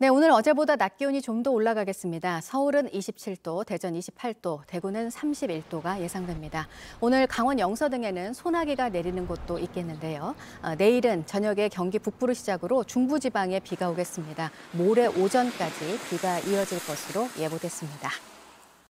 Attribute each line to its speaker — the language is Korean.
Speaker 1: 네, 오늘 어제보다 낮 기온이 좀 더 올라가겠습니다. 서울은 27도, 대전 28도, 대구는 31도가 예상됩니다. 오늘 강원 영서 등에는 소나기가 내리는 곳도 있겠는데요. 어, 내일은 저녁에 경기 북부를 시작으로 중부지방에 비가 오겠습니다. 모레 오전까지 비가 이어질 것으로 예보됐습니다.